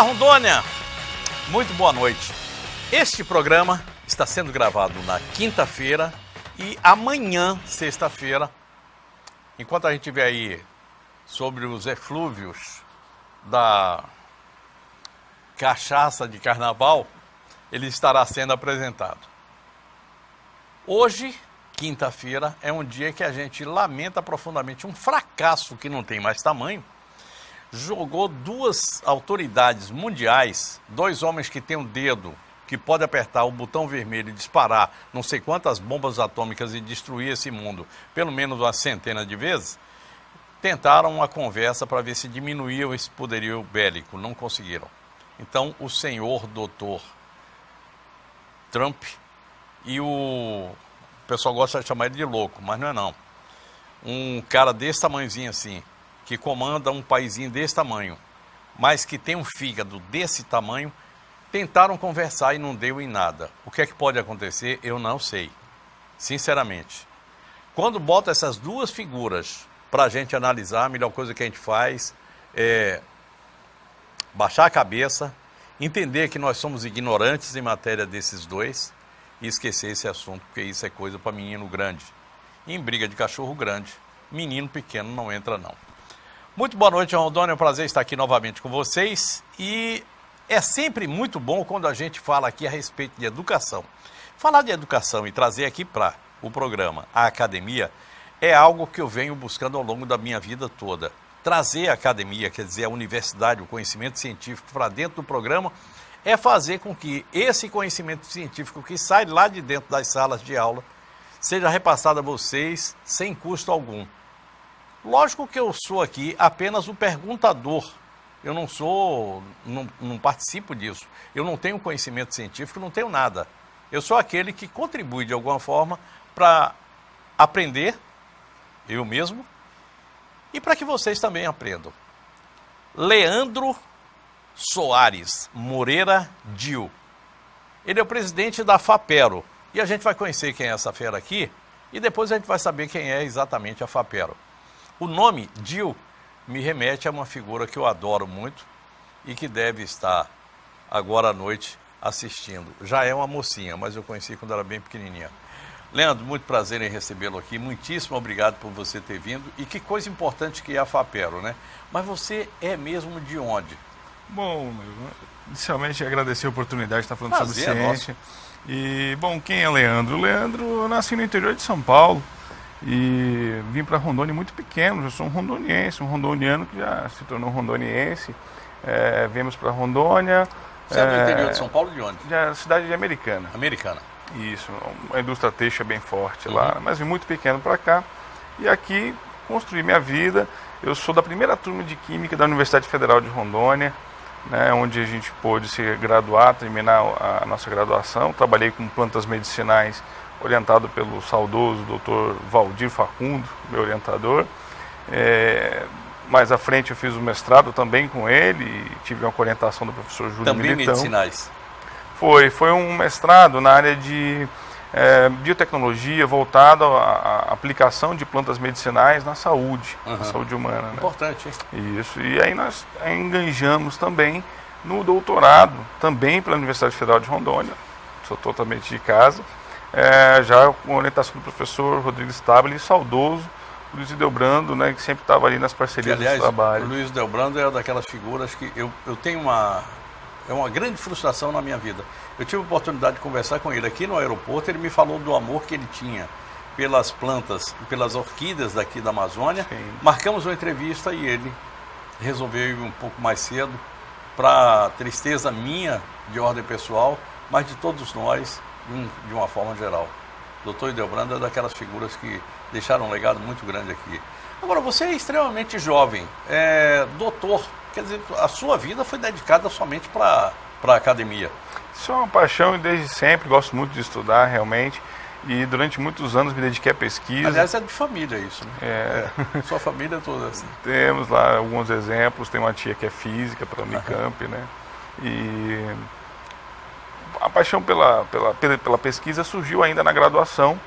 Olá, Rondônia! Muito boa noite. Este programa está sendo gravado na quinta-feira e amanhã, sexta-feira, enquanto a gente tiver aí sobre os eflúvios da cachaça de carnaval, ele estará sendo apresentado. Hoje, quinta-feira, é um dia que a gente lamenta profundamente um fracasso que não tem mais tamanho. Jogou duas autoridades mundiais, dois homens que têm um dedo que pode apertar o botão vermelho e disparar não sei quantas bombas atômicas e destruir esse mundo pelo menos uma centena de vezes, tentaram uma conversa para ver se diminuíam esse poderio bélico, não conseguiram. Então, o senhor doutor Trump e o, o pessoal gosta de chamar ele de louco, mas não é não. Um cara desse tamanhozinho assim, que comanda um paísinho desse tamanho, mas que tem um fígado desse tamanho, tentaram conversar e não deu em nada. O que é que pode acontecer? Eu não sei. Sinceramente. Quando bota essas duas figuras para a gente analisar, a melhor coisa que a gente faz é baixar a cabeça, entender que nós somos ignorantes em matéria desses dois e esquecer esse assunto, porque isso é coisa para menino grande. em briga de cachorro grande, menino pequeno não entra não. Muito boa noite, Rondônia. É um prazer estar aqui novamente com vocês. E é sempre muito bom quando a gente fala aqui a respeito de educação. Falar de educação e trazer aqui para o programa a academia é algo que eu venho buscando ao longo da minha vida toda trazer a academia, quer dizer, a universidade, o conhecimento científico para dentro do programa, é fazer com que esse conhecimento científico que sai lá de dentro das salas de aula seja repassado a vocês sem custo algum. Lógico que eu sou aqui apenas o perguntador. Eu não sou, não, não participo disso. Eu não tenho conhecimento científico, não tenho nada. Eu sou aquele que contribui de alguma forma para aprender, eu mesmo, e para que vocês também aprendam. Leandro Soares Moreira Dil. Ele é o presidente da FAPERO. E a gente vai conhecer quem é essa fera aqui e depois a gente vai saber quem é exatamente a FAPERO. O nome Dil me remete a uma figura que eu adoro muito e que deve estar agora à noite assistindo. Já é uma mocinha, mas eu conheci quando era bem pequenininha. Leandro, muito prazer em recebê-lo aqui. Muitíssimo obrigado por você ter vindo. E que coisa importante que é a FAPERO, né? Mas você é mesmo de onde? Bom, inicialmente agradecer a oportunidade de estar falando prazer, sobre ciência. Nossa. E, bom, quem é Leandro? Leandro, eu nasci no interior de São Paulo e vim para Rondônia muito pequeno. Já sou um rondoniense, um rondoniano que já se tornou rondoniense. É, viemos para Rondônia. Você é do interior de São Paulo de onde? Da cidade de Americana. Americana. Isso, a indústria têxtil é bem forte uhum. lá, mas vim muito pequeno para cá. E aqui construí minha vida. Eu sou da primeira turma de Química da Universidade Federal de Rondônia, né, onde a gente pôde se graduar, terminar a nossa graduação. Trabalhei com plantas medicinais, orientado pelo saudoso Dr. Valdir Facundo, meu orientador. É, mais à frente eu fiz o mestrado também com ele e tive uma orientação do professor Júlio também Militão. Também medicinais? Foi, foi um mestrado na área de é, biotecnologia voltado à, à, aplicação de plantas medicinais na saúde, uhum. na saúde humana. Né? Importante. Hein? Isso. E aí nós enganjamos também no doutorado, também pela Universidade Federal de Rondônia, sou totalmente de casa, é, já com orientação do professor Rodrigo Stabile, saudoso, Luiz Delbrando, né, que sempre estava ali nas parcerias que, aliás, do trabalho. Luiz Delbrando é daquelas figuras que eu, eu tenho uma é uma grande frustração na minha vida. Eu tive a oportunidade de conversar com ele aqui no aeroporto, ele me falou do amor que ele tinha pelas plantas, pelas orquídeas daqui da Amazônia. Sim. Marcamos uma entrevista e ele resolveu ir um pouco mais cedo, para tristeza minha, de ordem pessoal, mas de todos nós, de uma forma geral. Doutor Idelbrando é daquelas figuras que deixaram um legado muito grande aqui. Agora, você é extremamente jovem, é doutor, Quer dizer, a sua vida foi dedicada somente para a academia. Isso é uma paixão e desde sempre gosto muito de estudar, realmente. E durante muitos anos me dediquei à pesquisa. Aliás, é de família isso, né? É. é. Sua família é toda assim. Temos lá alguns exemplos. Tem uma tia que é física para a Unicamp, né? E a paixão pela, pela, pela pesquisa surgiu ainda na graduação.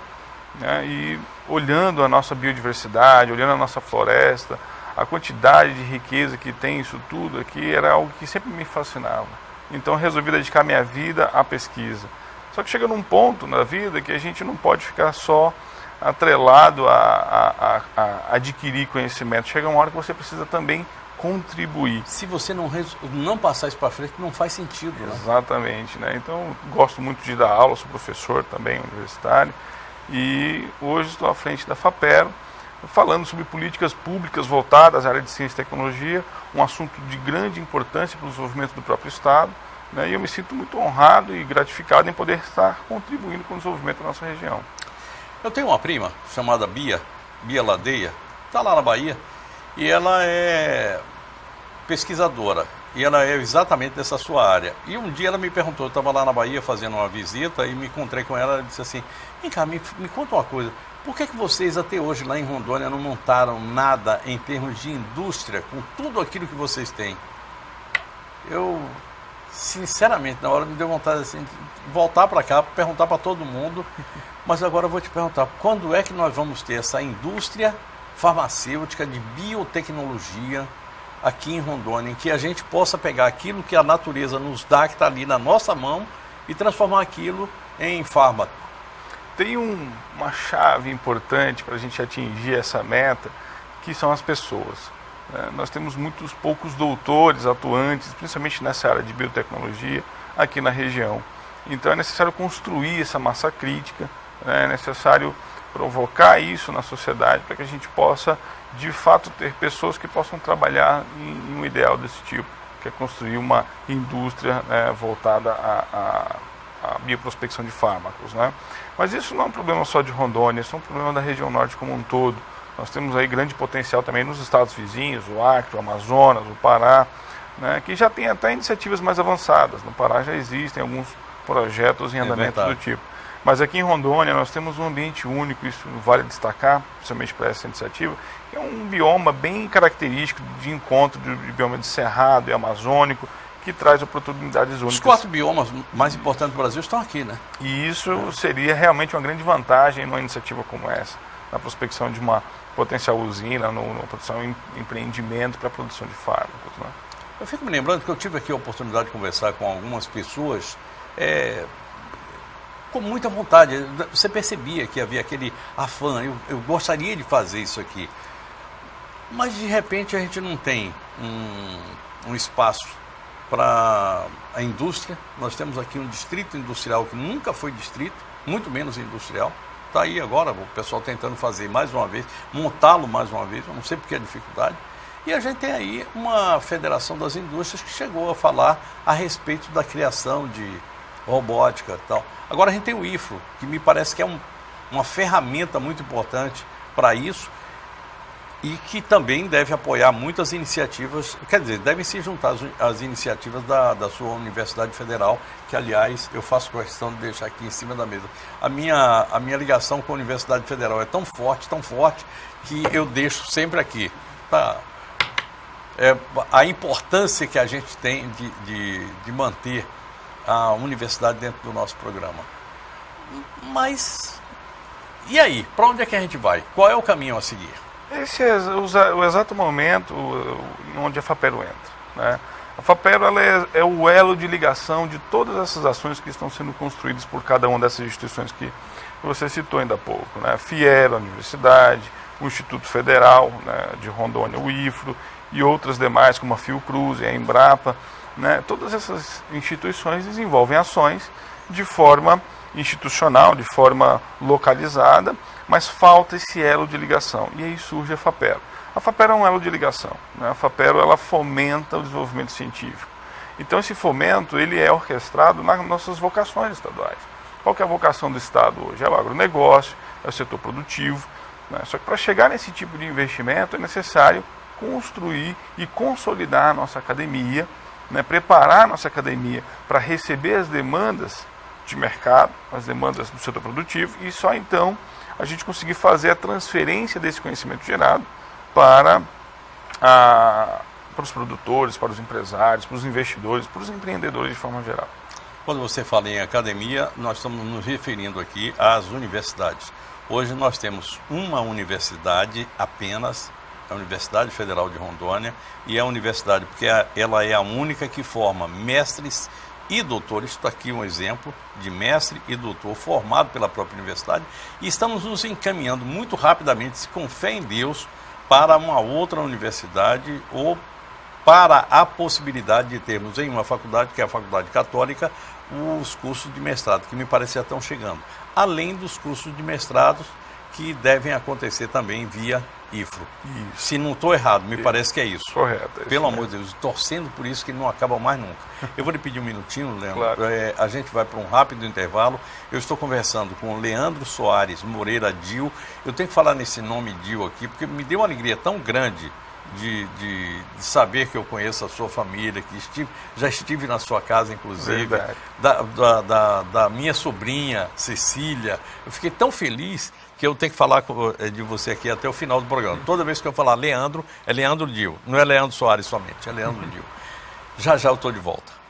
Né? E olhando a nossa biodiversidade, olhando a nossa floresta, a quantidade de riqueza que tem isso tudo aqui era algo que sempre me fascinava. Então resolvi dedicar minha vida à pesquisa. Só que chega num ponto na vida que a gente não pode ficar só atrelado a, a, a, a adquirir conhecimento. Chega uma hora que você precisa também contribuir. Se você não, não passar isso para frente, não faz sentido. Né? Exatamente. Né? Então, gosto muito de dar aula, sou professor também universitário. E hoje estou à frente da FAPERO, falando sobre políticas públicas voltadas à área de ciência e tecnologia, um assunto de grande importância para o desenvolvimento do próprio Estado. Né? E eu me sinto muito honrado e gratificado em poder estar contribuindo com o desenvolvimento da nossa região. Eu tenho uma prima chamada Bia, Bia Ladeia, está lá na Bahia, e ela é pesquisadora. E ela é exatamente dessa sua área. E um dia ela me perguntou, eu estava lá na Bahia fazendo uma visita e me encontrei com ela, ela disse assim, vem cá, me, me conta uma coisa, por que, que vocês até hoje lá em Rondônia não montaram nada em termos de indústria com tudo aquilo que vocês têm? Eu, sinceramente, na hora me deu vontade assim, de voltar para cá, perguntar para todo mundo, mas agora eu vou te perguntar, quando é que nós vamos ter essa indústria farmacêutica de biotecnologia aqui em Rondônia, em que a gente possa pegar aquilo que a natureza nos dá, que está ali na nossa mão, e transformar aquilo em fármaco? tem um, uma chave importante para a gente atingir essa meta, que são as pessoas. Né? Nós temos muitos poucos doutores atuantes, principalmente nessa área de biotecnologia, aqui na região. Então é necessário construir essa massa crítica, né? é necessário provocar isso na sociedade para que a gente possa, de fato, ter pessoas que possam trabalhar em, um ideal desse tipo, que é construir uma indústria né, voltada a, a a bioprospecção de fármacos. Né? Mas isso não é um problema só de Rondônia, isso é um problema da região norte como um todo. Nós temos aí grande potencial também nos estados vizinhos, o Acre, o Amazonas, o Pará, né, que já tem até iniciativas mais avançadas. No Pará já existem alguns projetos em é andamento é do tipo. Mas aqui em Rondônia nós temos um ambiente único, isso vale destacar, principalmente para essa iniciativa, que é um bioma bem característico de encontro de, de bioma de cerrado e amazônico, que traz oportunidades únicas. Os quatro biomas mais importantes do Brasil estão aqui, né? E isso seria realmente uma grande vantagem numa iniciativa como essa, na prospecção de uma potencial usina, no, no potencial em, empreendimento para a produção de fármacos. Né? Eu fico me lembrando que eu tive aqui a oportunidade de conversar com algumas pessoas é, com muita vontade. Você percebia que havia aquele afã, eu, eu gostaria de fazer isso aqui. Mas de repente a gente não tem um, um espaço para a indústria. Nós temos aqui um distrito industrial que nunca foi distrito, muito menos industrial. Está aí agora o pessoal tentando fazer mais uma vez, montá-lo mais uma vez, eu não sei por que a dificuldade. E a gente tem aí uma federação das indústrias que chegou a falar a respeito da criação de robótica e tal. Agora a gente tem o IFRO, que me parece que é um, uma ferramenta muito importante para isso e que também deve apoiar muitas iniciativas, quer dizer, devem se juntar às, iniciativas da, da sua Universidade Federal, que aliás eu faço questão de deixar aqui em cima da mesa. A minha, a minha ligação com a Universidade Federal é tão forte, tão forte, que eu deixo sempre aqui. Tá? É, a importância que a gente tem de, de, de manter a universidade dentro do nosso programa. Mas, e aí? Para onde é que a gente vai? Qual é o caminho a seguir? Esse é o exato momento onde a FAPERO entra. Né? A FAPERO é, é, o elo de ligação de todas essas ações que estão sendo construídas por cada uma dessas instituições que você citou ainda há pouco. Né? A FIER, a Universidade, o Instituto Federal né, de Rondônia, o IFRO, e outras demais, como a Fiocruz e a Embrapa. Né? Todas essas instituições desenvolvem ações de forma institucional, de forma localizada, mas falta esse elo de ligação. E aí surge a FAPERO. A FAPERO é um elo de ligação. Né? A FAPERO ela fomenta o desenvolvimento científico. Então esse fomento ele é orquestrado nas nossas vocações estaduais. Qual é a vocação do Estado hoje? É o agronegócio, é o setor produtivo. Né? Só que para chegar nesse tipo de investimento é necessário construir e consolidar a nossa academia, né? preparar a nossa academia para receber as demandas de mercado, as demandas do setor produtivo, e só então a gente conseguir fazer a transferência desse conhecimento gerado para, a, para os produtores, para os empresários, para os investidores, para os empreendedores de forma geral. Quando você fala em academia, nós estamos nos referindo aqui às universidades. Hoje nós temos uma universidade apenas a Universidade Federal de Rondônia, e é a universidade porque ela é a única que forma mestres e doutores. Está aqui um exemplo de mestre e doutor formado pela própria universidade, e estamos nos encaminhando muito rapidamente, com fé em Deus, para uma outra universidade ou para a possibilidade de termos em uma faculdade, que é a Faculdade Católica, os cursos de mestrado, que me parece já estão chegando. Além dos cursos de mestrados que devem acontecer também via IFRO. Isso. Se não estou errado, me parece que é isso. Correto. É Pelo amor de Deus, torcendo por isso que não acaba mais nunca. Eu vou lhe pedir um minutinho, Leandro. Claro. É, a gente vai para um rápido intervalo. Eu estou conversando com o Leandro Soares Moreira Dil. Eu tenho que falar nesse nome Dil aqui, porque me deu uma alegria tão grande de, de, de, saber que eu conheço a sua família, que estive, já estive na sua casa, inclusive, da, da, da, da, minha sobrinha Cecília. Eu fiquei tão feliz que eu tenho que falar eh, de você aqui até o final do programa. Toda vez que eu falar Leandro, é Leandro Dil. Não é Leandro Soares somente, é Leandro Dil. Já já eu estou de volta.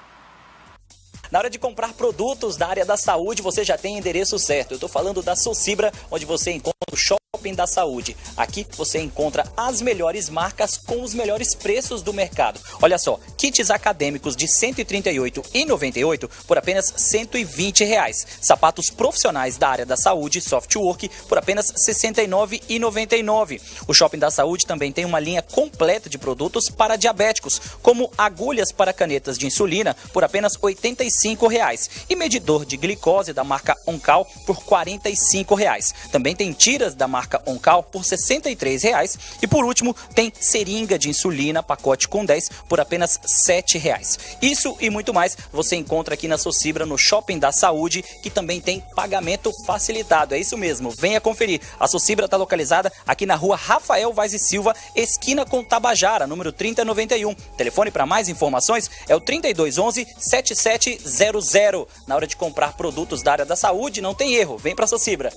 Na hora de comprar produtos da área da saúde, você já tem endereço certo. Eu estou falando da Socibra, onde você encontra o Shopping da Saúde. Aqui você encontra as melhores marcas com os melhores preços do mercado. Olha só, kits acadêmicos de R$ 138,98 por apenas 120 reais. Sapatos profissionais da área da saúde, Softwork, por apenas R$ 69,99. O Shopping da Saúde também tem uma linha completa de produtos para diabéticos, como agulhas para canetas de insulina por apenas 85 reais e medidor de glicose da marca Oncal por 45 reais. Também tem tiras da marca Oncal por 63 reais e por último tem seringa de insulina pacote com 10 por apenas 7 reais. Isso e muito mais você encontra aqui na Socibra no Shopping da Saúde, que também tem pagamento facilitado. É isso mesmo, venha conferir. A Socibra está localizada aqui na rua Rafael Vaz e Silva, esquina com Tabajara, número 3091. Telefone para mais informações é o 3211 7700. Na hora de comprar produtos da área da saúde, não tem erro. Vem para a Socibra.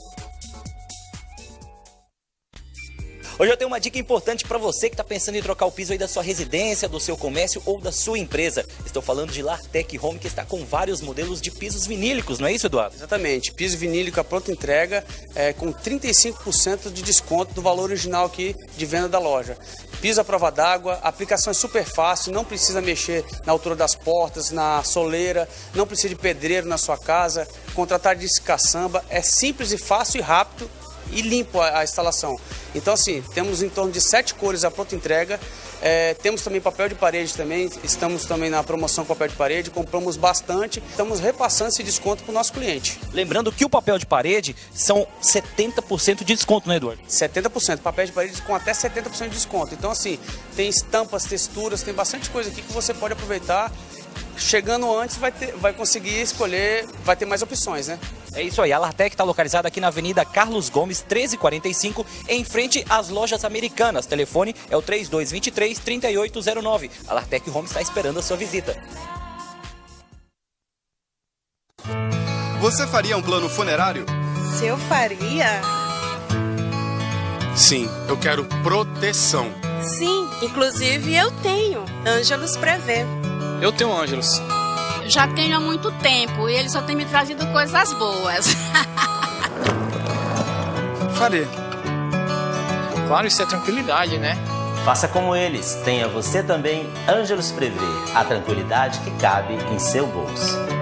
Hoje eu tenho uma dica importante para você que está pensando em trocar o piso aí da sua residência, do seu comércio ou da sua empresa. Estou falando de Lartec Home, que está com vários modelos de pisos vinílicos, não é isso, Eduardo? Exatamente. Piso vinílico à pronta entrega, é, com 35% de desconto do valor original aqui de venda da loja. Piso à prova d'água, aplicação é super fácil, não precisa mexer na altura das portas, na soleira, não precisa de pedreiro na sua casa, contratar de caçamba, é simples e fácil e rápido e limpo a, a, instalação. Então assim, temos em torno de sete cores a pronta entrega, é, temos também papel de parede também, estamos também na promoção papel de parede, compramos bastante, estamos repassando esse desconto para o nosso cliente. Lembrando que o papel de parede são 70% de desconto, né Eduardo? 70%, papel de parede com até 70% de desconto. Então assim, tem estampas, texturas, tem bastante coisa aqui que você pode aproveitar chegando antes vai, ter, vai conseguir escolher, vai ter mais opções, né? É isso aí, a Lartec está localizada aqui na Avenida Carlos Gomes, 1345, em frente às lojas americanas. Telefone é o 3223-3809. A Lartec Home está esperando a sua visita. Você faria um plano funerário? Se eu faria? Sim, eu quero proteção. Sim, inclusive eu tenho. Ângelos prevê. Eu tenho Ângelos. Já tenho há muito tempo e ele só tem me trazido coisas boas. Faria. Claro, isso é tranquilidade, né? Faça como eles. Tenha você também Ângelos Prevê, a tranquilidade que cabe em seu bolso.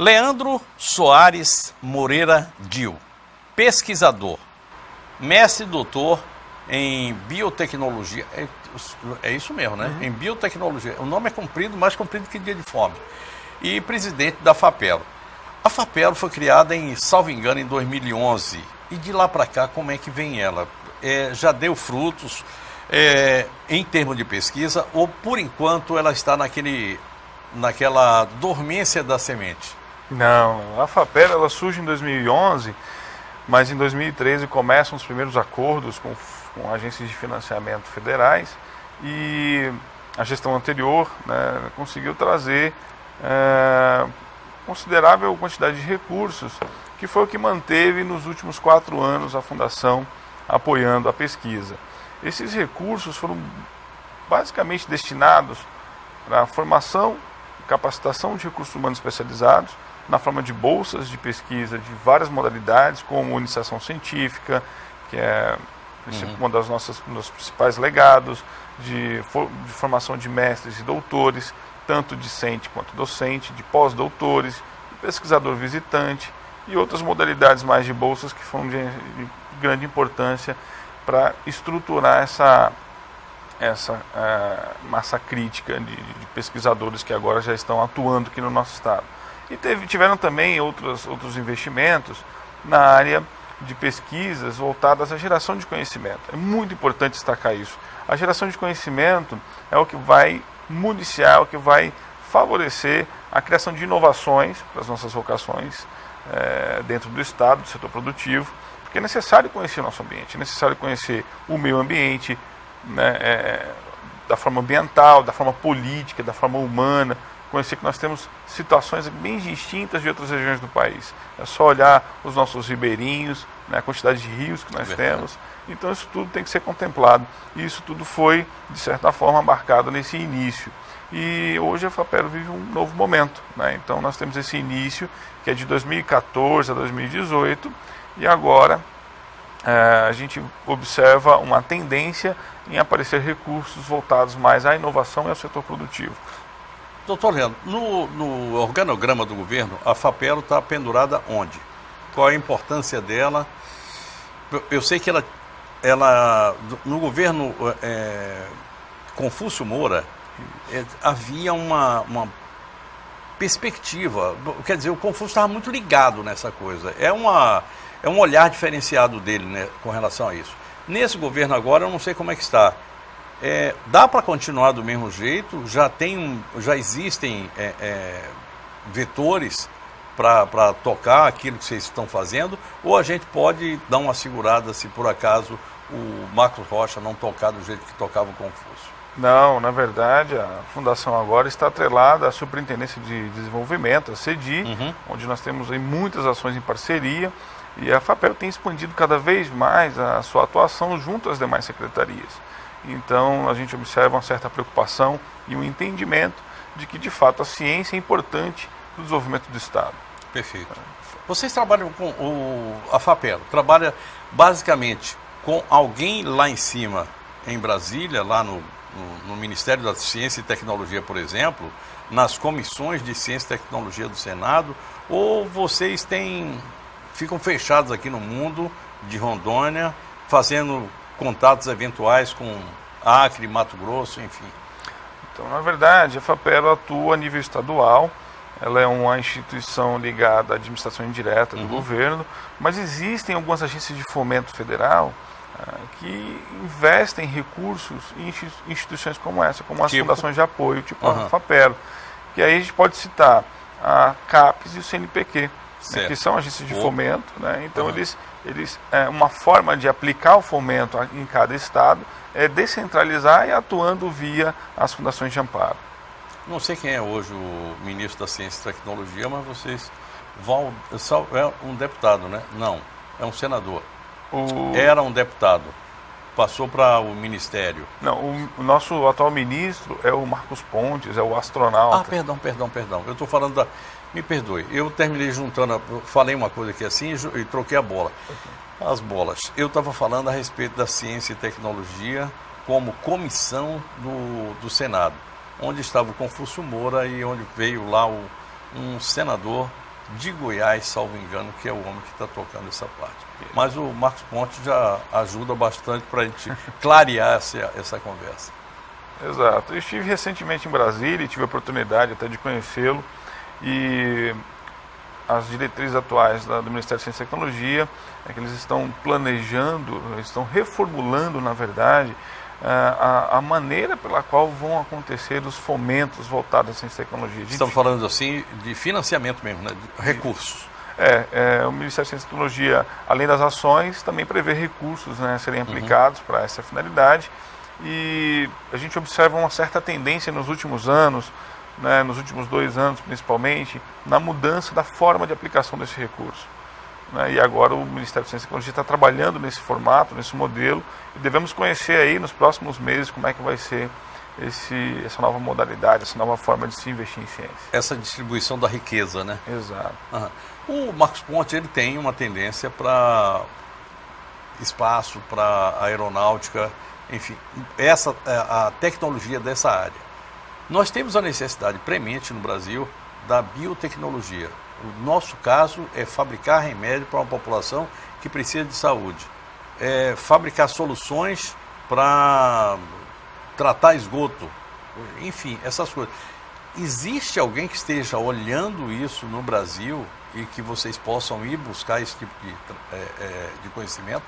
Leandro Soares Moreira Dil, pesquisador, mestre doutor em biotecnologia. É, é isso mesmo, né? Uhum. Em biotecnologia. O nome é comprido, mais comprido que dia de fome. E presidente da FAPELO. A FAPELO foi criada em, salvo engano, em 2011. E de lá para cá, como é que vem ela? É, já deu frutos é, em termos de pesquisa ou, por enquanto, ela está naquele, naquela dormência da semente? Não, a FAPEL ela surge em 2011, mas em 2013 começam os primeiros acordos com, com agências de financiamento federais e a gestão anterior né, conseguiu trazer é, considerável quantidade de recursos, que foi o que manteve nos últimos quatro anos a Fundação apoiando a pesquisa. Esses recursos foram basicamente destinados para formação, capacitação de recursos humanos especializados, na forma de bolsas de pesquisa de várias modalidades, como iniciação científica, que é uhum. uma das nossas um dos principais legados, de, de formação de mestres e doutores, tanto discente quanto docente, de pós-doutores, de pesquisador visitante e outras modalidades mais de bolsas que foram de, de grande importância para estruturar essa, essa uh, massa crítica de, de, pesquisadores que agora já estão atuando aqui no nosso estado. E teve, tiveram também outros, outros investimentos na área de pesquisas voltadas à geração de conhecimento. É muito importante destacar isso. A geração de conhecimento é o que vai municiar, é o que vai favorecer a criação de inovações para as nossas vocações é, dentro do Estado, do setor produtivo, porque é necessário conhecer o nosso ambiente, é necessário conhecer o meio ambiente, né, é, da forma ambiental, da forma política, da forma humana, conhecer que nós temos situações bem distintas de outras regiões do país. É só olhar os nossos ribeirinhos, né, a quantidade de rios que nós é temos. Então isso tudo tem que ser contemplado. E isso tudo foi, de certa forma, marcado nesse início. E hoje a FAPERO vive um novo momento. Né? Então nós temos esse início, que é de 2014 a 2018, e agora é, a gente observa uma tendência em aparecer recursos voltados mais à inovação e ao setor produtivo. Doutor Leandro, no, no organograma do governo, a FAPERO está pendurada onde? Qual a importância dela? Eu, eu sei que ela, ela no governo é, Confúcio Moura, é, havia uma, uma perspectiva. Quer dizer, o Confúcio estava muito ligado nessa coisa. É, uma, é um olhar diferenciado dele né, com relação a isso. Nesse governo agora, eu não sei como é que está. É, dá para continuar do mesmo jeito? Já, tem, já existem é, é, vetores para tocar aquilo que vocês estão fazendo? Ou a gente pode dar uma segurada se por acaso o Marcos Rocha não tocar do jeito que tocava o Confúcio? Não, na verdade a fundação agora está atrelada à Superintendência de Desenvolvimento, a CEDI, uhum. onde nós temos aí muitas ações em parceria e a FAPEL tem expandido cada vez mais a sua atuação junto às demais secretarias. Então a gente observa uma certa preocupação e um entendimento de que de fato a ciência é importante para o desenvolvimento do Estado. Perfeito. Vocês trabalham com o, a FAPEL, trabalha basicamente com alguém lá em cima, em Brasília, lá no, no, no, Ministério da Ciência e Tecnologia, por exemplo, nas comissões de Ciência e Tecnologia do Senado, ou vocês têm ficam fechados aqui no mundo de Rondônia, fazendo contatos eventuais com Acre, Mato Grosso, enfim? Então, na verdade, a FAPEL atua a nível estadual, ela é uma instituição ligada à administração indireta do uhum. governo, mas existem algumas agências de fomento federal uh, que investem recursos em instituições como essa, como as tipo? fundações de apoio, tipo uhum. a FAPEL, que aí a gente pode citar a CAPES e o CNPq, né, que são agências de fomento, né? então uhum. eles eles, é, uma forma de aplicar o fomento em cada estado é descentralizar e atuando via as fundações de amparo. Não sei quem é hoje o ministro da Ciência e Tecnologia, mas vocês vão. É um deputado, né? Não, é um senador. O... Era um deputado. Passou para o ministério. Não, o, o, nosso atual ministro é o Marcos Pontes, é o astronauta. Ah, perdão, perdão, perdão. Eu estou falando da. Me perdoe, eu terminei juntando, falei uma coisa aqui assim e troquei a bola. As bolas. Eu estava falando a respeito da ciência e tecnologia como comissão do, do Senado, onde estava o Confúcio Moura e onde veio lá o, um senador de Goiás, salvo engano, que é o homem que está tocando essa parte. Mas o Marcos Ponte já ajuda bastante para a gente clarear essa, essa conversa. Exato. Eu estive recentemente em Brasília e tive a oportunidade até de conhecê-lo e as diretrizes atuais da, do Ministério de Ciência e Tecnologia é que eles estão planejando, estão reformulando, na verdade, eh, a, a, maneira pela qual vão acontecer os fomentos voltados à ciência e tecnologia. Estamos falando assim de financiamento mesmo, né? de recursos. É, é, o Ministério da Ciência e Tecnologia, além das ações, também prevê recursos né, serem aplicados uhum. para essa finalidade. E a gente observa uma certa tendência nos últimos anos né, nos últimos dois anos principalmente, na mudança da forma de aplicação desse recurso. Né, e agora o Ministério da Ciência e Tecnologia está trabalhando nesse formato, nesse modelo, e devemos conhecer aí nos próximos meses como é que vai ser esse, essa nova modalidade, essa nova forma de se investir em ciência. Essa distribuição da riqueza, né? Exato. Uhum. O Marcos Ponte ele tem uma tendência para espaço, para aeronáutica, enfim, essa é, a tecnologia dessa área. Nós temos a necessidade premente no Brasil da biotecnologia. O nosso caso é fabricar remédio para uma população que precisa de saúde, é fabricar soluções para tratar esgoto, enfim, essas coisas. Existe alguém que esteja olhando isso no Brasil e que vocês possam ir buscar esse tipo de, é, é, de conhecimento?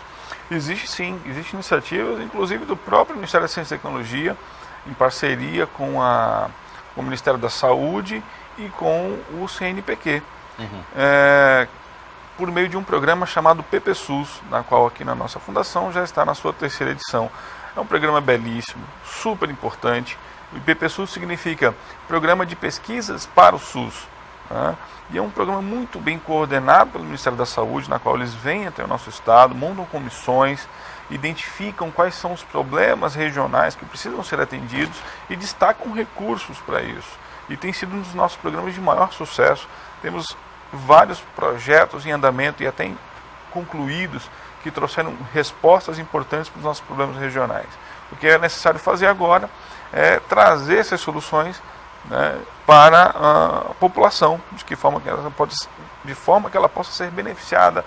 Existe sim, existem iniciativas, inclusive do próprio Ministério da Ciência e Tecnologia, em parceria com, a, com o Ministério da Saúde e com o CNPq, uhum. é, por meio de um programa chamado PPSUS, na qual aqui na nossa fundação já está na sua terceira edição. É um programa belíssimo, super importante. O PPSUS significa Programa de Pesquisas para o SUS. Né? E é um programa muito bem coordenado pelo Ministério da Saúde, na qual eles vêm até o nosso estado, montam comissões, identificam quais são os problemas regionais que precisam ser atendidos e destacam recursos para isso. E tem sido um dos nossos programas de maior sucesso. Temos vários projetos em andamento e até concluídos que trouxeram respostas importantes para os nossos problemas regionais. O que é necessário fazer agora é trazer essas soluções né, para a população, de que forma que ela pode, de forma que ela possa ser beneficiada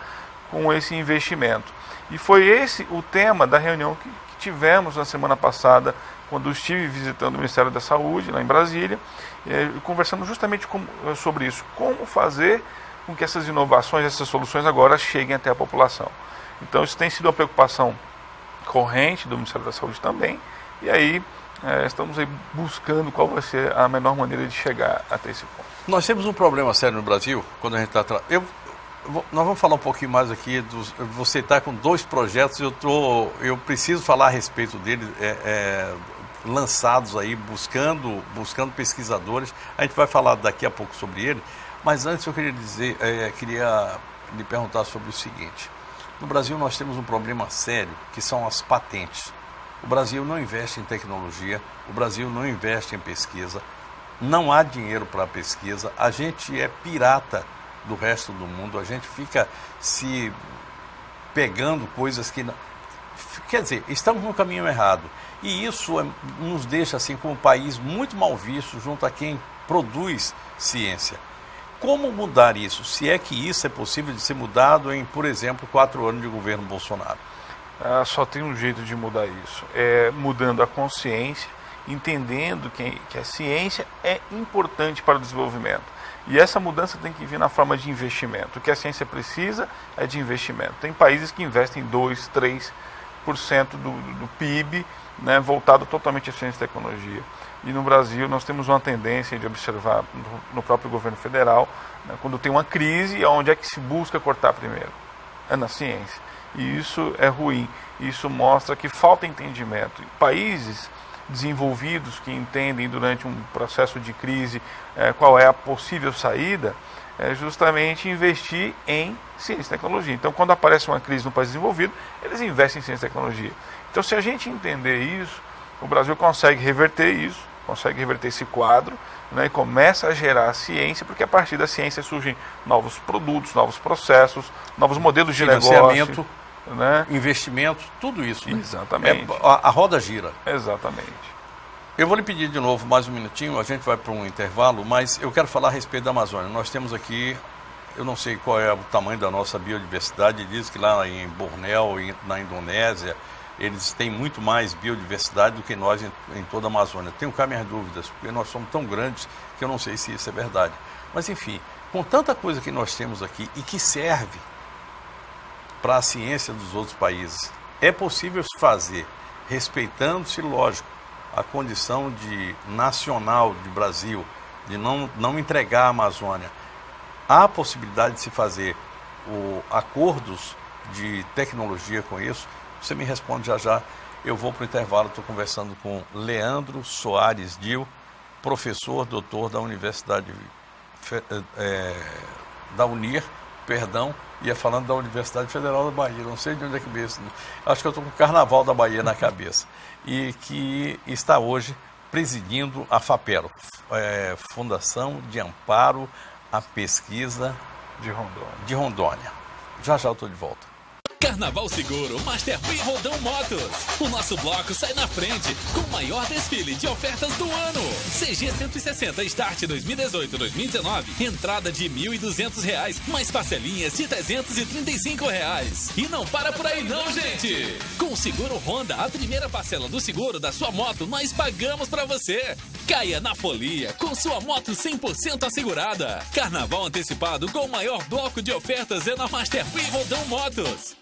com esse investimento. E foi esse o tema da reunião que, que tivemos na semana passada, quando estive visitando o Ministério da Saúde, lá em Brasília, e conversando justamente com, sobre isso, como fazer com que essas inovações, essas soluções agora cheguem até a população. Então isso tem sido uma preocupação corrente do Ministério da Saúde também, e aí é, estamos aí buscando qual vai ser a menor maneira de chegar até esse ponto. Nós temos um problema sério no Brasil, quando a gente está... Eu, nós vamos falar um pouquinho mais aqui. Dos, você está com dois projetos, eu, tô, eu preciso falar a respeito deles, é, é, lançados aí, buscando, buscando pesquisadores. A gente vai falar daqui a pouco sobre ele. Mas antes eu queria dizer, é, queria lhe perguntar sobre o seguinte. No Brasil nós temos um problema sério, que são as patentes. O Brasil não investe em tecnologia, o Brasil não investe em pesquisa, não há dinheiro para pesquisa, a gente é pirata do resto do mundo, a gente fica se pegando coisas que. Não... Quer dizer, estamos no caminho errado. E isso é, nos deixa assim como um país muito mal visto junto a quem produz ciência. Como mudar isso? Se é que isso é possível de ser mudado em, por exemplo, quatro anos de governo Bolsonaro? Ah, só tem um jeito de mudar isso: é mudando a consciência, entendendo que, que a ciência é importante para o desenvolvimento. E essa mudança tem que vir na forma de investimento. O que a ciência precisa é de investimento. Tem países que investem 2, 3% do, do PIB né, voltado totalmente à ciência e tecnologia. E no Brasil nós temos uma tendência de observar no, próprio governo federal, né, quando tem uma crise, onde é que se busca cortar primeiro? É na ciência. E isso é ruim. Isso mostra que falta entendimento. Países desenvolvidos que entendem durante um processo de crise é, qual é a possível saída, é justamente investir em ciência e tecnologia. Então, quando aparece uma crise no país desenvolvido, eles investem em ciência e tecnologia. Então, se a gente entender isso, o Brasil consegue reverter isso, consegue reverter esse quadro né, e começa a gerar ciência, porque a partir da ciência surgem novos produtos, novos processos, novos modelos de negócio. Né? investimento, tudo isso. Né? Exatamente. É, a, a roda gira. Exatamente. Eu vou lhe pedir de novo mais um minutinho, a gente vai para um intervalo, mas eu quero falar a respeito da Amazônia. Nós temos aqui, eu não sei qual é o tamanho da nossa biodiversidade, diz que lá em Bornéu, na Indonésia, eles têm muito mais biodiversidade do que nós em, em toda a Amazônia. Tenho cá minhas dúvidas, porque nós somos tão grandes que eu não sei se isso é verdade. Mas enfim, com tanta coisa que nós temos aqui e que serve para a ciência dos outros países, é possível se fazer, respeitando-se, lógico, a condição de nacional de Brasil, de não, não entregar a Amazônia. Há possibilidade de se fazer o, acordos de tecnologia com isso? Você me responde já já. Eu vou para o intervalo, estou conversando com Leandro Soares Dil, professor, doutor da Universidade é, da Unir, perdão, ia falando da Universidade Federal da Bahia, não sei de onde é que veio isso. Acho que eu estou com o Carnaval da Bahia na cabeça. E que está hoje presidindo a FAPERO, é, Fundação de Amparo à Pesquisa de Rondônia. De Rondônia. Já já eu estou de volta. Carnaval Seguro, Master P Rodão Motos. O nosso bloco sai na frente com o maior desfile de ofertas do ano. CG 160 Start 2018-2019, entrada de R$ 1.200, mais parcelinhas de 335 reais. E não para por aí não, gente! Com o Seguro Honda, a primeira parcela do seguro da sua moto nós pagamos para você. Caia na folia com sua moto 100% assegurada. Carnaval antecipado com o maior bloco de ofertas é na Master P Rodão Motos.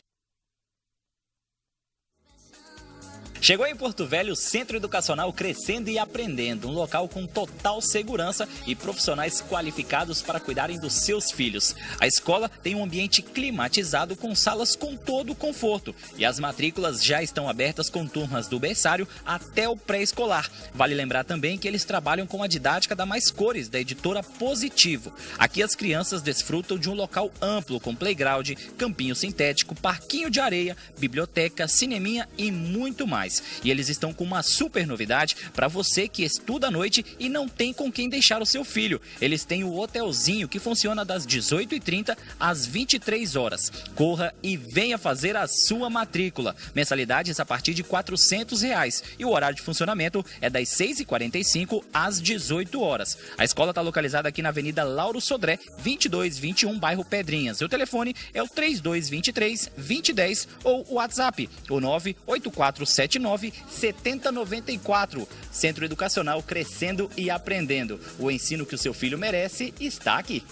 Chegou em Porto Velho o Centro Educacional Crescendo e Aprendendo, um local com total segurança e profissionais qualificados para cuidarem dos seus filhos. A escola tem um ambiente climatizado com salas com todo o conforto e as matrículas já estão abertas com turmas do berçário até o pré-escolar. Vale lembrar também que eles trabalham com a didática da Mais Cores, da editora Positivo. Aqui as crianças desfrutam de um local amplo com playground, campinho sintético, parquinho de areia, biblioteca, cineminha e muito mais. E eles estão com uma super novidade para você que estuda à noite e não tem com quem deixar o seu filho. Eles têm o hotelzinho que funciona das 18h30 às 23 horas. Corra e venha fazer a sua matrícula. Mensalidades a partir de 400 reais. E o horário de funcionamento é das 6h45 às 18 horas. A escola está localizada aqui na Avenida Lauro Sodré, 2221, bairro Pedrinhas. O telefone é o 3223 2010 ou o WhatsApp, o 98479 999 7094. Centro Educacional Crescendo e Aprendendo. O ensino que o seu filho merece está aqui.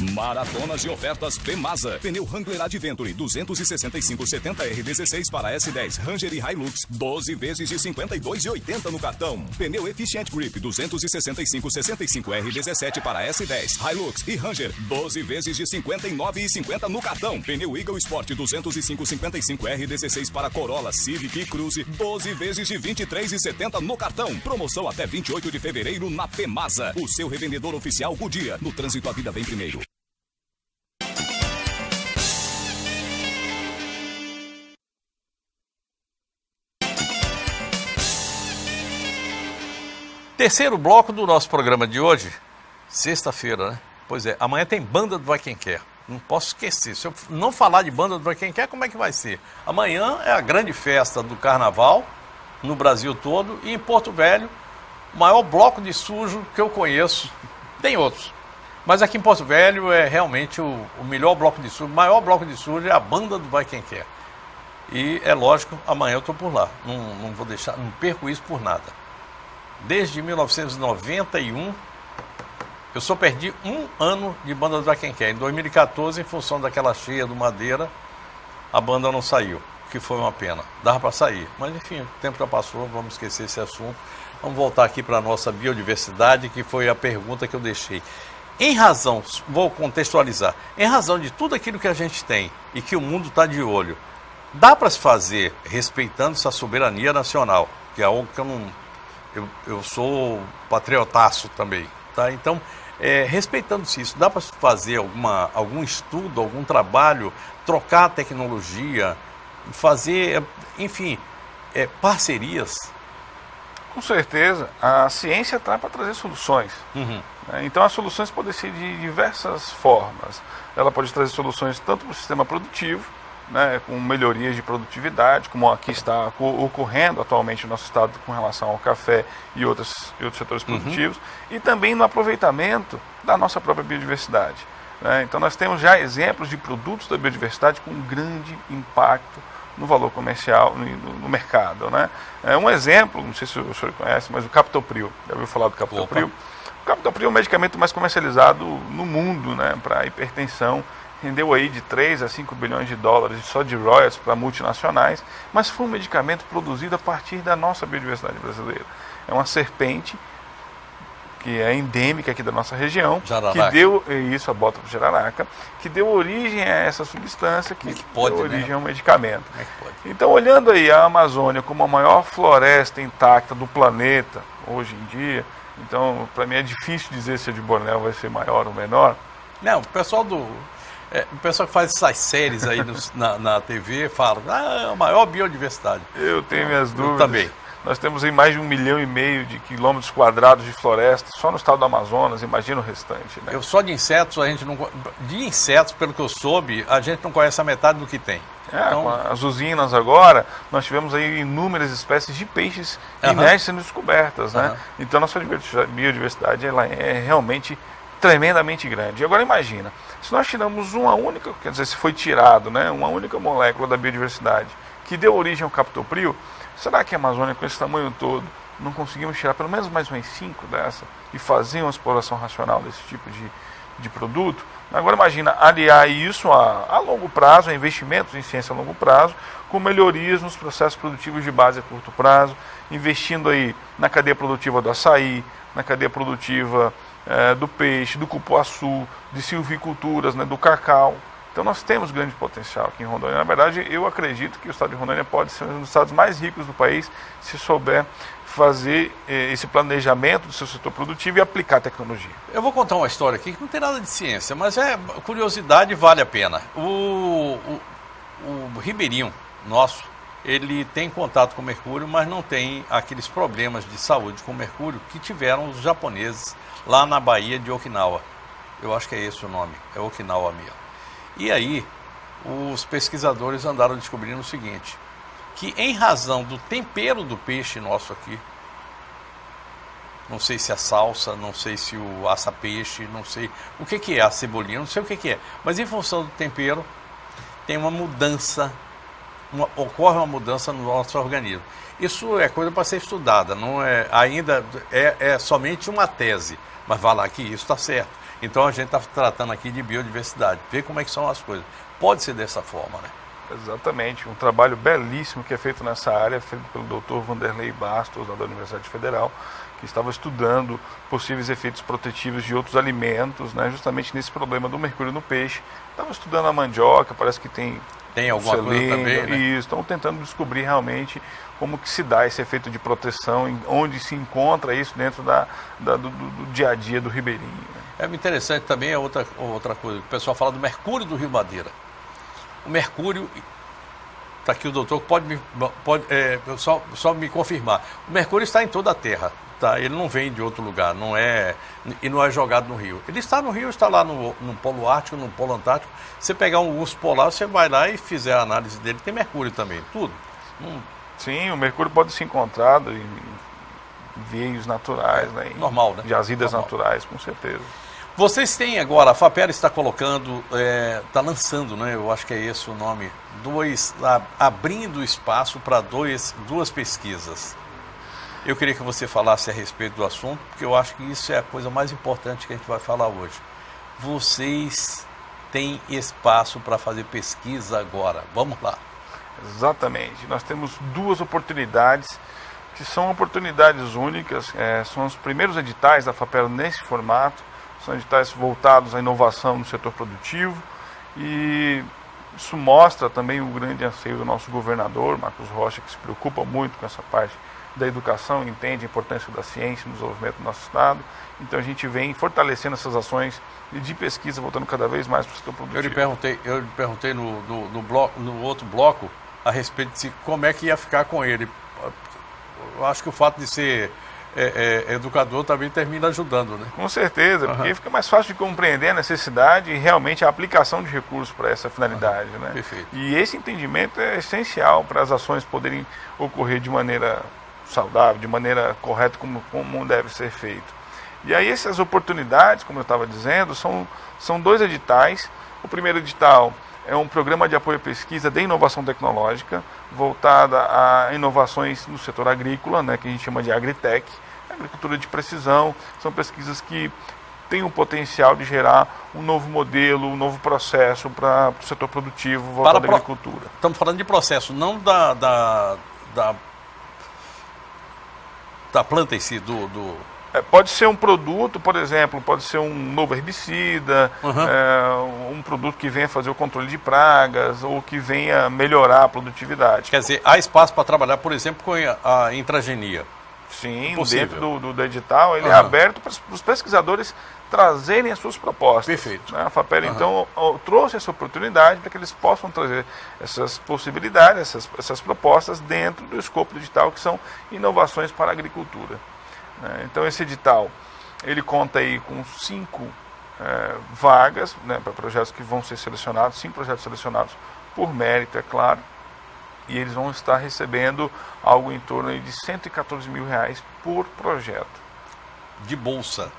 Maratonas de ofertas Pemasa. Pneu Wrangler Adventure 265-70R16 para S10. Ranger e Hilux 12 vezes de 52,80 no cartão. Pneu Efficient Grip 265-65R17 para S10. Hilux e Ranger 12 vezes de 59,50 no cartão. Pneu Eagle Sport 205-55R16 para Corolla, Civic e Cruze 12 vezes de 23,70 no cartão. Promoção até 28 de fevereiro na Pemasa. O seu revendedor oficial Goodyear. No trânsito a vida vem primeiro. Terceiro bloco do nosso programa de hoje, sexta-feira, né? Pois é, amanhã tem Banda do Vai Quem Quer. Não posso esquecer. Se eu não falar de Banda do Vai Quem Quer, como é que vai ser? Amanhã é a grande festa do carnaval no Brasil todo e em Porto Velho, o maior bloco de sujo que eu conheço. Tem outros. Mas aqui em Porto Velho é realmente o, o melhor bloco de sujo, o maior bloco de sujo é a Banda do Vai Quem Quer. E é lógico, amanhã eu estou por lá. Não, não vou deixar, não perco isso por nada desde 1991. Eu só perdi um ano de banda do Quem Quer. Em 2014, em função daquela cheia do Madeira, a banda não saiu, que foi uma pena. Dava para sair, mas enfim, o tempo já passou, vamos esquecer esse assunto. Vamos voltar aqui para a nossa biodiversidade, que foi a pergunta que eu deixei. Em razão, vou contextualizar, em razão de tudo aquilo que a gente tem e que o mundo está de olho, dá para se fazer respeitando essa soberania nacional, que é algo que eu não eu, eu sou patriotaço também, tá? Então, é, respeitando-se isso, dá para fazer alguma, algum estudo, algum trabalho, trocar tecnologia, fazer, enfim, é, parcerias? Com certeza, a ciência está para trazer soluções. Uhum. Né? Então, as soluções podem ser de diversas formas. Ela pode trazer soluções tanto para o sistema produtivo, né, com melhorias de produtividade, como aqui está ocorrendo atualmente no nosso estado com relação ao café e outros, e outros setores uhum. produtivos, uhum. e também no aproveitamento da nossa própria biodiversidade. Né? Então, nós temos já exemplos de produtos da biodiversidade com grande impacto no valor comercial, no, no mercado. Né? É um exemplo, não sei se o senhor conhece, mas o Captopril, já ouviu falar do Captopril? O Captopril é o medicamento mais comercializado no mundo né, para hipertensão rendeu aí de 3 a 5 bilhões de dólares só de royalties para multinacionais, mas foi um medicamento produzido a partir da nossa biodiversidade brasileira. É uma serpente que é endêmica aqui da nossa região, Jararaca. que deu isso a bota para jararaca, que deu origem a essa substância que, que pode, deu né? origem né? a um medicamento. É então, olhando aí a Amazônia como a maior floresta intacta do planeta hoje em dia, então para mim é difícil dizer se a de Borneo vai ser maior ou menor. Não, o pessoal do é, o pessoal que faz essas séries aí na, na TV fala, ah, é a maior biodiversidade. Eu tenho minhas dúvidas. Eu também. Nós temos aí mais de um milhão e meio de quilômetros quadrados de floresta só no estado do Amazonas, imagina o restante. Né? Eu só de insetos, a gente não. De insetos, pelo que eu soube, a gente não conhece a metade do que tem. É, então... as usinas agora, nós tivemos aí inúmeras espécies de peixes uhum. inéditas sendo descobertas, né? Uhum. Então nossa biodiversidade ela é realmente tremendamente grande. E agora imagina, se nós tiramos uma única, quer dizer, se foi tirado, né, uma única molécula da biodiversidade que deu origem ao captopril, será que a Amazônia com esse tamanho todo não conseguimos tirar pelo menos mais umas cinco dessa e fazer uma exploração racional desse tipo de, de produto? Agora imagina aliar isso a, a longo prazo, a investimentos em ciência a longo prazo, com melhorias nos processos produtivos de base a curto prazo, investindo aí na cadeia produtiva do açaí, na cadeia produtiva é, do peixe, do cupuaçu, de silviculturas, né, do cacau. Então nós temos grande potencial aqui em Rondônia. Na verdade, eu acredito que o estado de Rondônia pode ser um dos estados mais ricos do país se souber fazer eh, esse planejamento do seu setor produtivo e aplicar a tecnologia. Eu vou contar uma história aqui que não tem nada de ciência, mas é curiosidade vale a pena. O, o, o Ribeirinho nosso, ele tem contato com mercúrio, mas não tem aqueles problemas de saúde com mercúrio que tiveram os japoneses lá na Bahia de Okinawa. Eu acho que é esse o nome, é Okinawa mesmo. E aí, os pesquisadores andaram descobrindo o seguinte: que em razão do tempero do peixe nosso aqui, não sei se é salsa, não sei se o aça-peixe, não sei o que, que é a cebolinha, não sei o que, que é, mas em função do tempero, tem uma mudança, uma, ocorre uma mudança no nosso organismo. Isso é coisa para ser estudada, não é ainda é, é somente uma tese, mas vá lá que isso está certo. Então a gente está tratando aqui de biodiversidade, ver como é que são as coisas. Pode ser dessa forma, né? Exatamente, um trabalho belíssimo que é feito nessa área, feito pelo Dr. Vanderlei Bastos, da Universidade Federal, que estava estudando possíveis efeitos protetivos de outros alimentos, né, justamente nesse problema do mercúrio no peixe. Estava estudando a mandioca, parece que tem tem alguma selênio, coisa também, né? Isso, estão tentando descobrir realmente como que se dá esse efeito de proteção, onde se encontra isso dentro da, da do, do, dia a dia do ribeirinho. Né? É interessante também a outra, outra coisa, o pessoal fala do mercúrio do Rio Madeira. O mercúrio, está aqui o doutor, pode, me, pode é, só, só me confirmar. O mercúrio está em toda a Terra, tá? ele não vem de outro lugar, não é e não é jogado no rio. Ele está no rio, está lá no, no Polo Ártico, no Polo Antártico. Você pegar um urso polar, você vai lá e fizer a análise dele, tem mercúrio também, tudo. Hum. Sim, o mercúrio pode ser encontrado em veios naturais, né? Normal, né? Jazidas Normal. naturais, com certeza. Vocês têm agora, a FAPER está colocando, está é, tá lançando, né, eu acho que é esse o nome, dois, a, abrindo espaço para duas pesquisas. Eu queria que você falasse a respeito do assunto, porque eu acho que isso é a coisa mais importante que a gente vai falar hoje. Vocês têm espaço para fazer pesquisa agora. Vamos lá. Exatamente. Nós temos duas oportunidades que são oportunidades únicas, é, são os primeiros editais da FAPER nesse formato são editais voltados à inovação no setor produtivo e isso mostra também o grande anseio do nosso governador, Marcos Rocha, que se preocupa muito com essa parte da educação, entende a importância da ciência no desenvolvimento do nosso Estado. Então a gente vem fortalecendo essas ações de pesquisa, voltando cada vez mais para o setor produtivo. Eu lhe perguntei, eu lhe perguntei no, no, no, bloco, no outro bloco a respeito de como é que ia ficar com ele. Eu acho que o fato de ser é, é, educador também termina ajudando, né? Com certeza, uhum. porque fica mais fácil de compreender a necessidade e realmente a aplicação de recursos para essa finalidade, uhum. né? Perfeito. E esse entendimento é essencial para as ações poderem ocorrer de maneira saudável, de maneira correta, como, como deve ser feito. E aí essas oportunidades, como eu estava dizendo, são, são dois editais. O primeiro edital é um programa de apoio à pesquisa de inovação tecnológica, voltada a inovações no setor agrícola, né, que a gente chama de agritech, agricultura de precisão, são pesquisas que têm o potencial de gerar um novo modelo, um novo processo para o setor produtivo voltado para à agricultura. Estamos falando de processo, não da, da, da, da planta em si, do, do é, pode ser um produto, por exemplo, pode ser um novo herbicida, uhum. é, um produto que venha fazer o controle de pragas ou que venha melhorar a produtividade. Quer dizer, há espaço para trabalhar, por exemplo, com a intragenia. Sim, Possível. dentro do, do, do edital, ele é Aham. aberto para os pesquisadores trazerem as suas propostas. Perfeito. Né? A FAPEL, Aham. então, trouxe essa oportunidade para que eles possam trazer essas possibilidades, essas, essas propostas dentro do escopo do edital, que são inovações para a agricultura. né? Então, esse edital, ele conta aí com cinco eh, vagas né, para projetos que vão ser selecionados, cinco projetos selecionados por mérito, é claro, e eles vão estar recebendo algo em torno de 114 mil reais por projeto. De bolsa.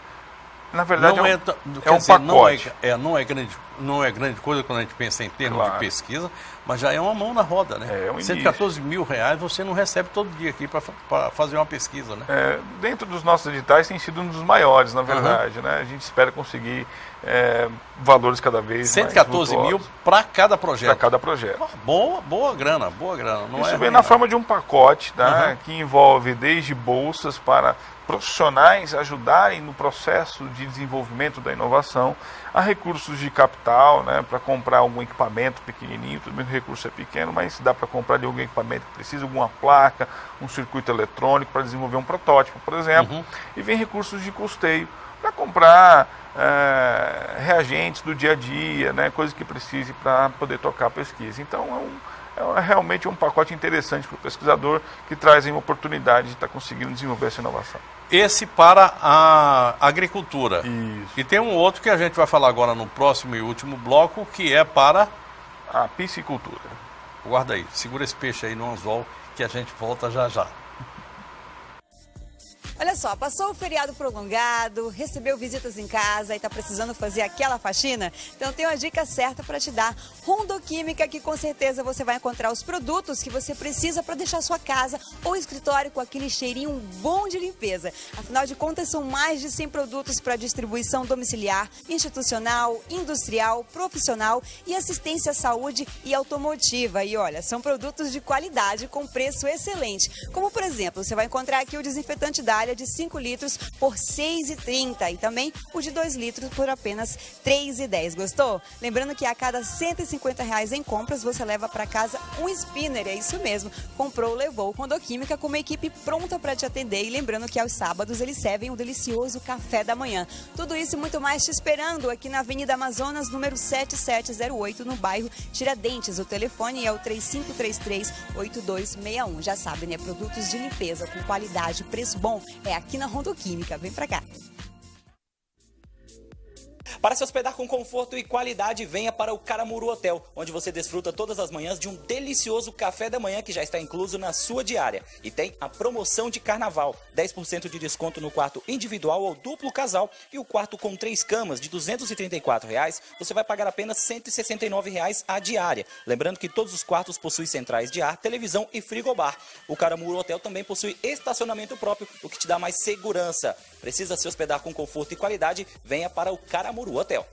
Na verdade, não é um, é um dizer, não é, pacote. é, não é grande, não é grande coisa quando a gente pensa em termos Claro. de pesquisa, mas já é uma mão na roda, né? É, é um 114 mil reais você não recebe todo dia aqui para fazer uma pesquisa, né? É, dentro dos nossos editais tem sido um dos maiores, na verdade. Né? A gente espera conseguir é, valores cada vez 114 mais mil para cada projeto. para cada projeto. Boa, boa grana, boa grana. Não Isso é vem ruim, na não. forma de um pacote tá? Aham. que envolve desde bolsas para profissionais ajudarem no processo de desenvolvimento da inovação, a recursos de capital né, para comprar algum equipamento pequenininho, tudo bem que o recurso é pequeno, mas dá para comprar de algum equipamento que precisa, alguma placa, um circuito eletrônico para desenvolver um protótipo, por exemplo. Uhum. E vem recursos de custeio para comprar eh, reagentes do dia a dia, né, coisas que precise para poder tocar a pesquisa. Então é, um, é realmente um pacote interessante para o pesquisador que traz aí uma oportunidade de estar conseguindo desenvolver essa inovação. Esse para a agricultura. Isso. E tem um outro que a gente vai falar agora no próximo e último bloco, que é para. A piscicultura. Guarda aí, segura esse peixe aí no anzol, que a gente volta já já. Olha só, passou o feriado prolongado, recebeu visitas em casa e está precisando fazer aquela faxina? Então tem uma dica certa para te dar. Rondoquímica, que com certeza você vai encontrar os produtos que você precisa para deixar sua casa ou escritório com aquele cheirinho bom de limpeza. Afinal de contas, são mais de 100 produtos para distribuição domiciliar, institucional, industrial, profissional e assistência à saúde e automotiva. E olha, são produtos de qualidade com preço excelente. Como, por exemplo, você vai encontrar aqui o desinfetante De 5 litros por R$ 6,30 e também o de 2 litros por apenas R$ 3,10. Gostou? Lembrando que a cada 150 reais em compras você leva para casa um spinner, é isso mesmo. Comprou, levou Condoquímica com uma equipe pronta para te atender e lembrando que aos sábados eles servem um delicioso café da manhã. Tudo isso e muito mais te esperando aqui na Avenida Amazonas, número 7708, no bairro Tiradentes. O telefone é o 3533-8261. Já sabe, né? Produtos de limpeza com qualidade, preço bom, é aqui na Rondoquímica. Vem pra cá. Para se hospedar com conforto e qualidade, venha para o Caramuru Hotel, onde você desfruta todas as manhãs de um delicioso café da manhã que já está incluso na sua diária. E tem a promoção de carnaval: 10% de desconto no quarto individual ou duplo casal e o quarto com três camas de 234 reais, você vai pagar apenas 169 reais a diária. Lembrando que todos os quartos possuem centrais de ar, televisão e frigobar. O Caramuru Hotel também possui estacionamento próprio, o que te dá mais segurança. Precisa se hospedar com conforto e qualidade? Venha para o Caramuru Hotel.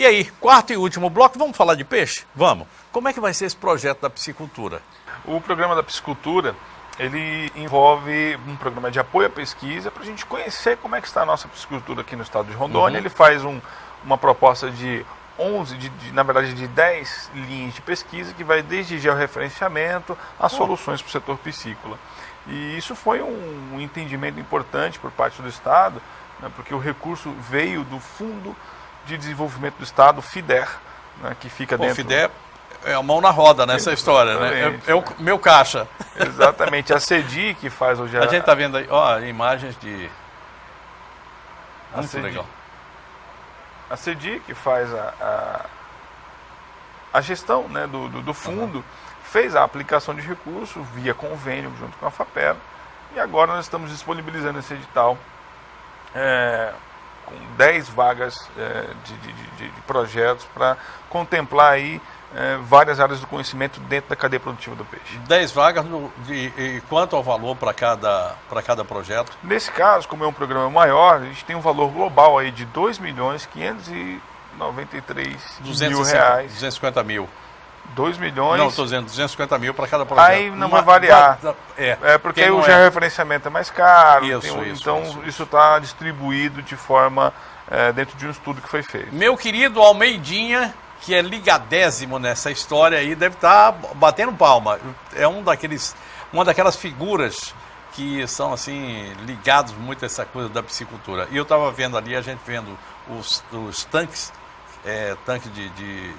E aí, quarto e último bloco, vamos falar de peixe? Vamos. Como é que vai ser esse projeto da piscicultura? O programa da piscicultura ele envolve um programa de apoio à pesquisa para a gente conhecer como é que está a nossa piscicultura aqui no estado de Rondônia. Uhum. Ele faz um, uma proposta de 11, de, de, na verdade de 10 linhas de pesquisa que vai desde georreferenciamento a soluções para o setor piscícola. E isso foi um, um entendimento importante por parte do Estado, né, porque o recurso veio do Fundo de Desenvolvimento do Estado, FIDER, né, que fica dentro... FIDER é a mão na roda nessa história, né? É, é, o meu caixa. Exatamente, a CEDI que faz hoje a... A gente está vendo aí, ó, imagens de... Muito CEDI. legal. A CEDI que faz a, a, a gestão né, do, do, do fundo, uhum. fez a aplicação de recurso via convênio junto com a FAPER e agora nós estamos disponibilizando esse edital é, com 10 vagas é, de, de, de, de projetos para contemplar aí é, várias áreas do conhecimento dentro da cadeia produtiva do peixe. 10 vagas no, de, e quanto ao valor para cada, cada projeto? Nesse caso, como é um programa maior, a gente tem um valor global aí de 2 milhões 593 250, mil reais. 250 mil. 2 milhões. Não, estou dizendo 250 mil para cada projeto. Aí não vai variar. é, é porque aí o é. referenciamento é mais caro. Isso, tem, isso, então isso está distribuído de forma é, dentro de um estudo que foi feito. Meu querido Almeidinha, que é ligadésimo nessa história aí, deve estar tá batendo palma. É um daqueles, uma daquelas figuras que são assim ligados muito a essa coisa da piscicultura. E eu estava vendo ali, a gente vendo os, os tanques, é, tanque de, de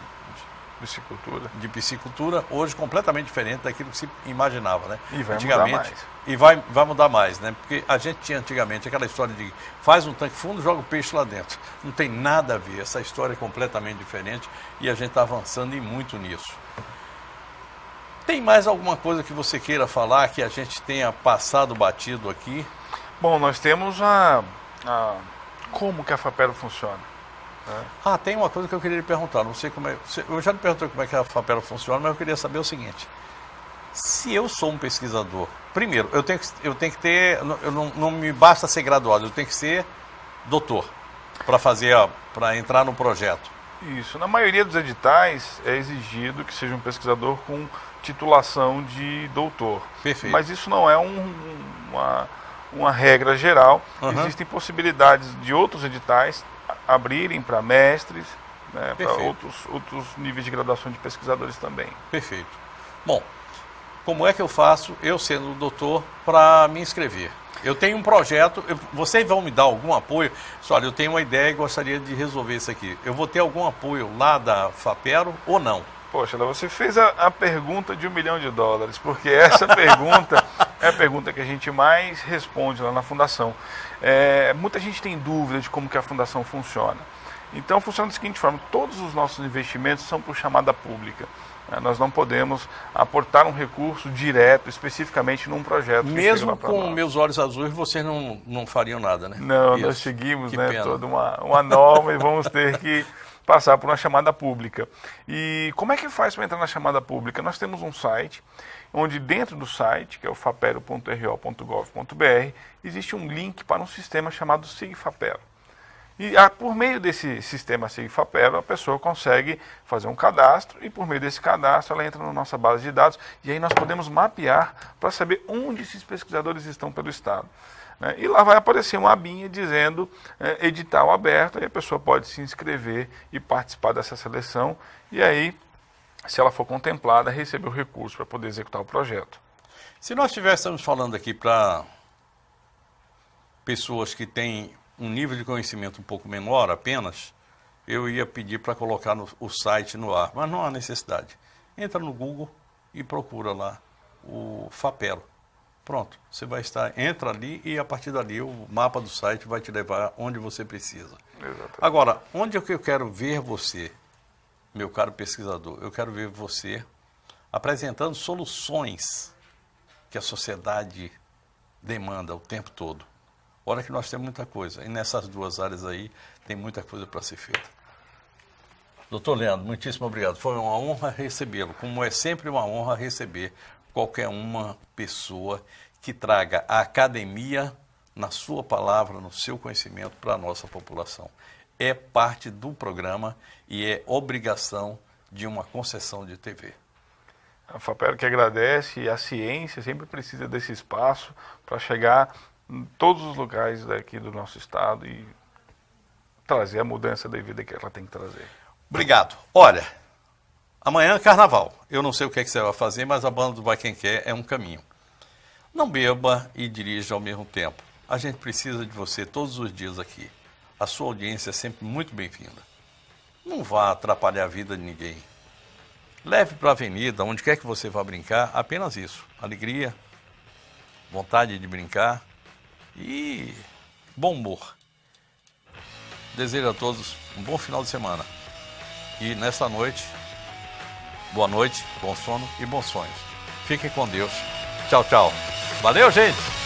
piscicultura. De piscicultura, hoje completamente diferente daquilo que se imaginava, né? E vai antigamente, mudar mais. E vai, vai mudar mais, né? Porque a gente tinha antigamente aquela história de faz um tanque fundo, joga o peixe lá dentro. Não tem nada a ver, essa história é completamente diferente e a gente está avançando em muito nisso. Tem mais alguma coisa que você queira falar que a gente tenha passado batido aqui? Bom, nós temos a, a como que a FAPERO funciona. É. Ah, tem uma coisa que eu queria lhe perguntar. Não sei como é. Eu já lhe perguntei como é que a FAPERA funciona, mas eu queria saber o seguinte. Se eu sou um pesquisador, primeiro, eu tenho que, eu tenho que ter. Eu não, não me basta ser graduado, eu tenho que ser doutor para fazer, para entrar no projeto. Isso. Na maioria dos editais é exigido que seja um pesquisador com titulação de doutor. Perfeito. Mas isso não é um, uma, uma regra geral. Uhum. Existem possibilidades de outros editais abrirem para mestres, né, para outros, outros níveis de graduação de pesquisadores também. Perfeito. Bom, como é que eu faço, eu sendo doutor, para me inscrever? Eu tenho um projeto, eu, vocês vão me dar algum apoio? Olha, eu tenho uma ideia e gostaria de resolver isso aqui. Eu vou ter algum apoio lá da FAPERO ou não? Poxa, você fez a, a, pergunta de um milhão de dólares, porque essa pergunta é a pergunta que a gente mais responde lá na Fundação. É, muita gente tem dúvida de como que a Fundação funciona. Então funciona da seguinte forma, todos os nossos investimentos são por chamada pública. É, nós não podemos aportar um recurso direto, especificamente num projeto. Mesmo com nós. meus olhos azuis, vocês não, não fariam nada, né? Não, Isso. nós seguimos né, toda uma, uma norma e vamos ter que passar por uma chamada pública. E como é que faz para entrar na chamada pública? Nós temos um site, onde dentro do site, que é o fapero.ro.gov.br, existe um link para um sistema chamado SIGFAPERO. E ah, por meio desse sistema SIGFAPERO, a pessoa consegue fazer um cadastro e por meio desse cadastro ela entra na nossa base de dados e aí nós podemos mapear para saber onde esses pesquisadores estão pelo Estado. Né? E lá vai aparecer uma abinha dizendo é, edital aberto, e a pessoa pode se inscrever e participar dessa seleção, e aí, se ela for contemplada, receber o recurso para poder executar o projeto. Se nós estivéssemos falando aqui para pessoas que têm um nível de conhecimento um pouco menor apenas, eu ia pedir para colocar no, o site no ar, mas não há necessidade. Entra no Google e procura lá o FAPERO. Pronto, você vai estar, entra ali e a partir dali o mapa do site vai te levar onde você precisa. Exatamente. Agora, onde é que eu quero ver você, meu caro pesquisador? Eu quero ver você apresentando soluções que a sociedade demanda o tempo todo. Olha que nós temos muita coisa, e nessas duas áreas aí tem muita coisa para ser feita. Doutor Leandro, muitíssimo obrigado. Foi uma honra recebê-lo, como é sempre uma honra receber qualquer uma pessoa que traga a academia na sua palavra, no seu conhecimento para a nossa população. É parte do programa e é obrigação de uma concessão de TV. A FAPER que agradece a ciência sempre precisa desse espaço para chegar em todos os lugares daqui do nosso estado e trazer a mudança da vida que ela tem que trazer. Obrigado. Olha, Amanhã é carnaval. Eu não sei o que, é que você vai fazer, mas a banda do Vai Quem Quer é um caminho. Não beba e dirija ao mesmo tempo. A gente precisa de você todos os dias aqui. A sua audiência é sempre muito bem-vinda. Não vá atrapalhar a vida de ninguém. Leve para a avenida, onde quer que você vá brincar, apenas isso. Alegria, vontade de brincar e bom humor. Desejo a todos um bom final de semana. E nesta noite, Boa noite, bom sono e bons sonhos. Fiquem com Deus. Tchau, tchau. Valeu, gente!